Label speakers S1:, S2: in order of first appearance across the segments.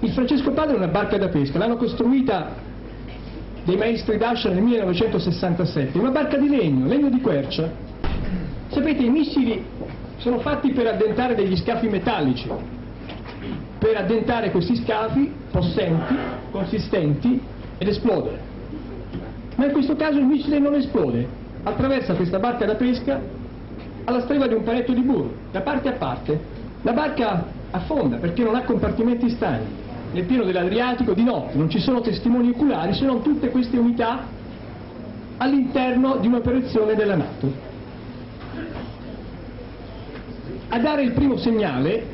S1: Il Francesco Padre è una barca da pesca, l'hanno costruita dei maestri d'ascia nel 1967, una barca di legno, legno di quercia. Sapete, i missili sono fatti per addentare degli scafi metallici, per addentare questi scafi possenti, consistenti ed esplodere. Ma in questo caso il missile non esplode, attraversa questa barca da pesca alla stregua di un panetto di burro, da parte a parte. La barca affonda perché non ha compartimenti stagni, nel pieno dell'Adriatico di notte, non ci sono testimoni oculari se non tutte queste unità all'interno di un'operazione della Nato. A dare il primo segnale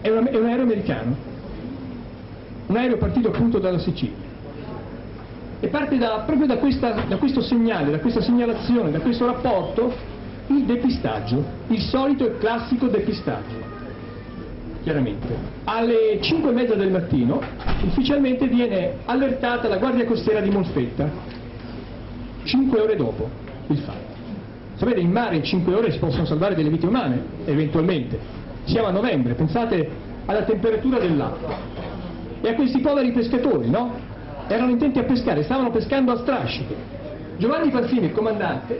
S1: è un, è un aereo americano, un aereo partito appunto dalla Sicilia. E parte da, proprio da, questa, da questo segnale, da questa segnalazione, da questo rapporto, il depistaggio, il solito e classico depistaggio chiaramente. Alle 5 e mezza del mattino ufficialmente viene allertata la Guardia Costiera di Molfetta, 5 ore dopo il fatto. Sapete, in mare in 5 ore si possono salvare delle vite umane, eventualmente. Siamo a novembre, pensate alla temperatura dell'acqua. E a questi poveri pescatori, no? Erano intenti a pescare, stavano pescando a strascichi. Giovanni Palfini, il comandante,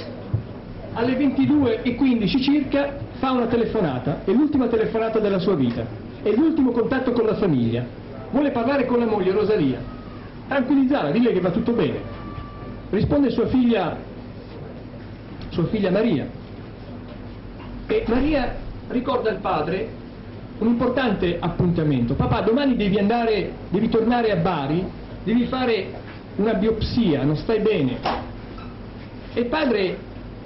S1: alle 22.15 circa fa una telefonata, è l'ultima telefonata della sua vita, è l'ultimo contatto con la famiglia, vuole parlare con la moglie Rosalia, tranquillizzarla, dille che va tutto bene. Risponde sua figlia, sua figlia Maria, e Maria ricorda al padre un importante appuntamento. Papà, domani devi andare, devi tornare a Bari, devi fare una biopsia, non stai bene. E il padre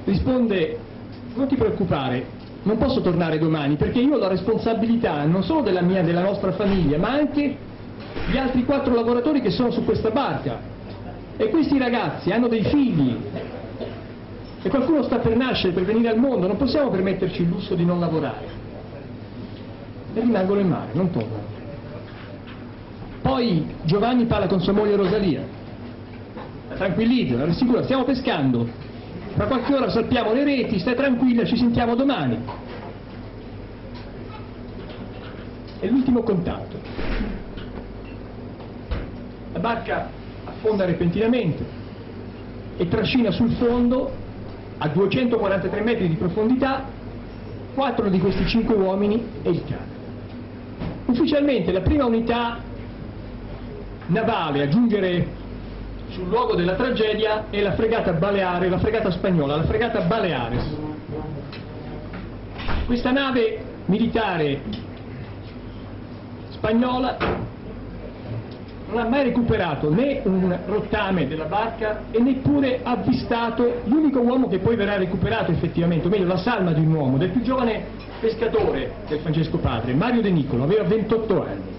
S1: risponde, non ti preoccupare, non posso tornare domani perché io ho la responsabilità non solo della mia, della nostra famiglia, ma anche gli altri quattro lavoratori che sono su questa barca. E questi ragazzi hanno dei figli e qualcuno sta per nascere, per venire al mondo, non possiamo permetterci il lusso di non lavorare. E rimangono in mare, non tornano. Poi Giovanni parla con sua moglie Rosalia, la tranquillizza, la rassicura, stiamo pescando, fra qualche ora salpiamo le reti, stai tranquilla, ci sentiamo domani. È l'ultimo contatto. La barca affonda repentinamente e trascina sul fondo, a 243 metri di profondità, quattro di questi cinque uomini e il cane. Ufficialmente la prima unità navale a giungere sul luogo della tragedia è la fregata Baleare, la fregata spagnola, la fregata Baleares. Questa nave militare spagnola non ha mai recuperato né un rottame della barca e neppure avvistato l'unico uomo che poi verrà recuperato effettivamente, o meglio la salma di un uomo, del più giovane pescatore del Francesco Padre, Mario De Nicolo, aveva 28 anni.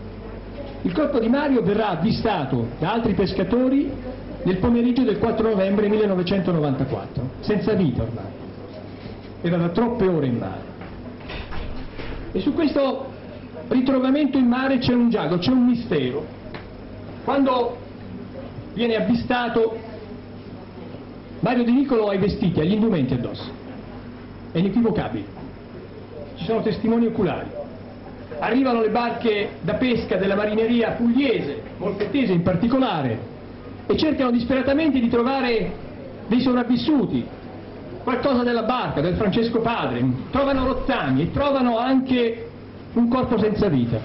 S1: Il corpo di Mario verrà avvistato da altri pescatori nel pomeriggio del 4 novembre 1994, senza vita ormai. Era da troppe ore in mare. E su questo ritrovamento in mare c'è un giago, c'è un mistero. Quando viene avvistato, Mario Di Nicolo ha i vestiti, ha gli indumenti addosso. È inequivocabile. Ci sono testimoni oculari. Arrivano le barche da pesca della marineria pugliese, molfettese in particolare, e cercano disperatamente di trovare dei sopravvissuti, qualcosa della barca, del Francesco Padre, trovano rottami e trovano anche un corpo senza vita.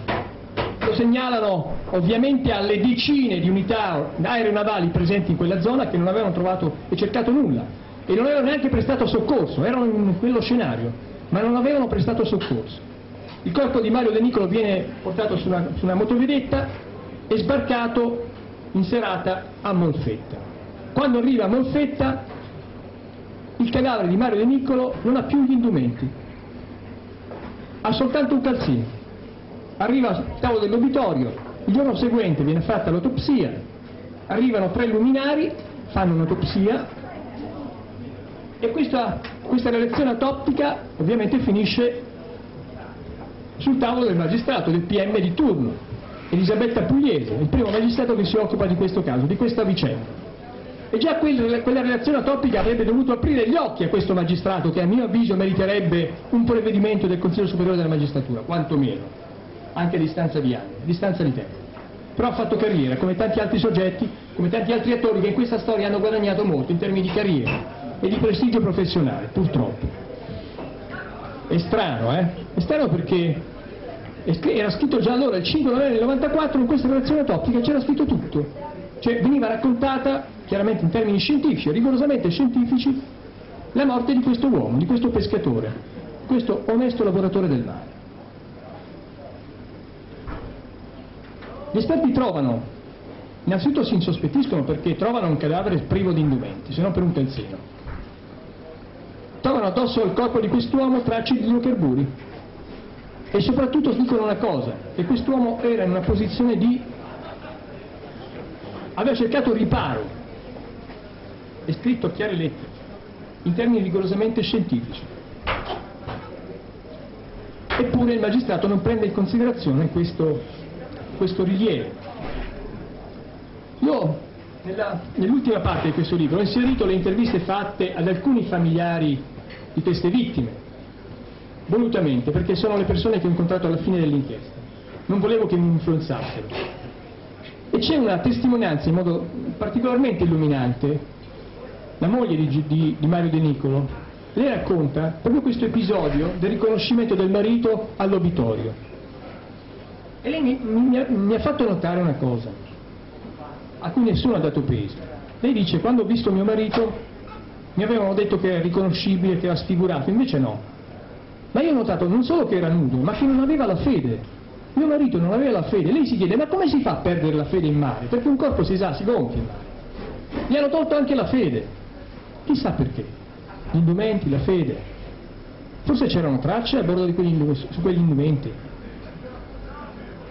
S1: Lo segnalano ovviamente alle decine di unità aeronavali presenti in quella zona che non avevano trovato e cercato nulla e non avevano neanche prestato soccorso, erano in quello scenario, ma non avevano prestato soccorso. Il corpo di Mario De Nicolo viene portato su una, su una motovedetta e sbarcato in serata a Molfetta. Quando arriva a Molfetta il cadavere di Mario De Niccolo non ha più gli indumenti, ha soltanto un calzino. Arriva al tavolo dell'obitorio, il giorno seguente viene fatta l'autopsia, arrivano tre luminari, fanno un'autopsia e questa, questa relazione autoptica ovviamente finisce sul tavolo del magistrato, del PM di turno. Elisabetta Pugliese, il primo magistrato che si occupa di questo caso, di questa vicenda. E già quella, relazione atopica avrebbe dovuto aprire gli occhi a questo magistrato che a mio avviso meriterebbe un prevedimento del Consiglio Superiore della Magistratura, quantomeno. anche a distanza di anni, a distanza di tempo. Però ha fatto carriera, come tanti altri soggetti, come tanti altri attori che in questa storia hanno guadagnato molto in termini di carriera e di prestigio professionale, purtroppo. È strano, eh? È strano perché era scritto già allora, il 5 novembre del 94, in questa relazione topica c'era scritto tutto. Cioè veniva raccontata, chiaramente in termini scientifici, rigorosamente scientifici, la morte di questo uomo, di questo pescatore, questo onesto lavoratore del mare. Gli esperti trovano, innanzitutto si insospettiscono perché trovano un cadavere privo di indumenti, se non per un calzino. Trovano addosso al corpo di quest'uomo tracce di idrocarburi e soprattutto dicono una cosa, che quest'uomo era in una posizione di... aveva cercato riparo, è scritto a chiare lettere, in termini rigorosamente scientifici. Eppure il magistrato non prende in considerazione questo, questo rilievo. Io nell'ultima parte di questo libro ho inserito le interviste fatte ad alcuni familiari di queste vittime, volutamente, perché sono le persone che ho incontrato alla fine dell'inchiesta. Non volevo che mi influenzassero. E c'è una testimonianza in modo particolarmente illuminante, la moglie di, di, di Mario De Nicolo, lei racconta proprio questo episodio del riconoscimento del marito all'obitorio. E lei mi, mi, mi ha fatto notare una cosa, a cui nessuno ha dato peso. Lei dice, quando ho visto mio marito mi avevano detto che era riconoscibile, che era sfigurato, invece no. Ma io ho notato non solo che era nudo, ma che non aveva la fede. Mio marito non aveva la fede. Lei si chiede, ma come si fa a perdere la fede in mare? Perché un corpo si sa, si gonfia in mare. Gli hanno tolto anche la fede. Chissà perché. Gli indumenti, la fede. Forse c'erano tracce a bordo di quegli, su quegli indumenti.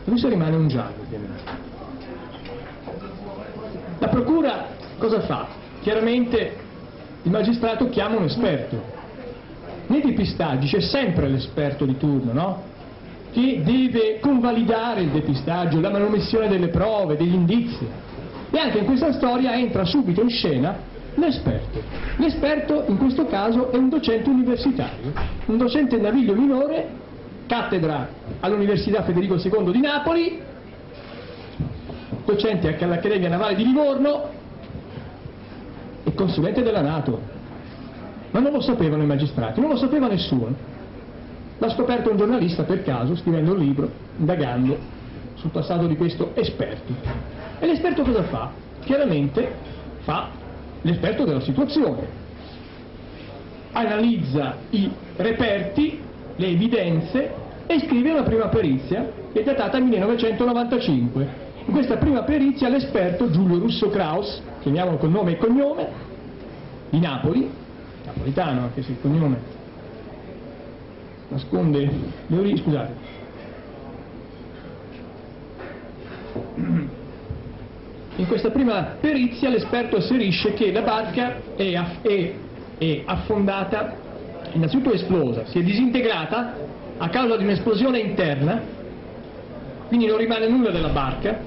S1: Questo rimane un giallo, ovviamente. La procura cosa fa? Chiaramente il magistrato chiama un esperto nei depistaggi c'è sempre l'esperto di turno, no? che deve convalidare il depistaggio, la manomissione delle prove, degli indizi. E anche in questa storia entra subito in scena l'esperto. L'esperto in questo caso è un docente universitario, un docente naviglio minore, cattedra all'Università Federico II di Napoli, docente all'Accademia Navale di Livorno e consulente della Nato ma non lo sapevano i magistrati, non lo sapeva nessuno. L'ha scoperto un giornalista per caso, scrivendo un libro, indagando sul passato di questo esperto. E l'esperto cosa fa? Chiaramente fa l'esperto della situazione. Analizza i reperti, le evidenze e scrive una prima perizia che è datata 1995. In questa prima perizia l'esperto Giulio Russo Kraus, chiamiamolo con nome e cognome, di Napoli, napolitano anche se il cognome. Nasconde le origini, scusate. In questa prima perizia l'esperto asserisce che la barca è, aff è, è affondata, innanzitutto esplosa, si è disintegrata a causa di un'esplosione interna, quindi non rimane nulla della barca,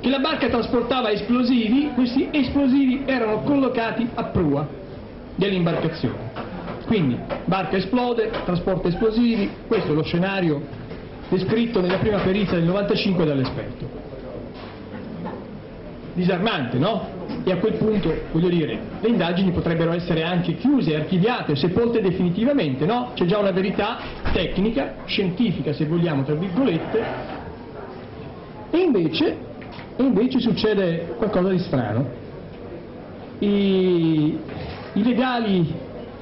S1: che la barca trasportava esplosivi, questi esplosivi erano collocati a prua dell'imbarcazione. Quindi barca esplode, trasporta esplosivi, questo è lo scenario descritto nella prima perizia del 95 dall'esperto. Disarmante, no? E a quel punto, voglio dire, le indagini potrebbero essere anche chiuse, archiviate, sepolte definitivamente, no? C'è già una verità tecnica, scientifica se vogliamo, tra virgolette, e invece, e invece succede qualcosa di strano. I, i legali,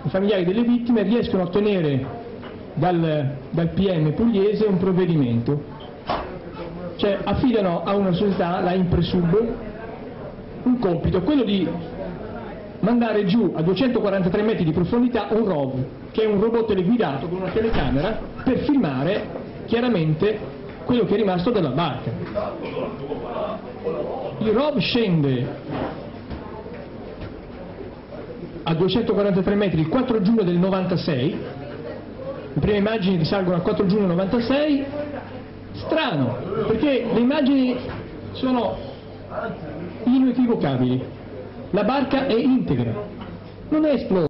S1: i familiari delle vittime riescono a ottenere dal, dal PM pugliese un provvedimento, cioè affidano a una società, la Impresub, un compito, quello di mandare giù a 243 metri di profondità un ROV, che è un robot teleguidato con una telecamera, per filmare chiaramente quello che è rimasto della barca. Il ROV scende a 243 metri il 4 giugno del 96, le prime immagini risalgono al 4 giugno 96, strano, perché le immagini sono inequivocabili, la barca è integra, non è esplosa.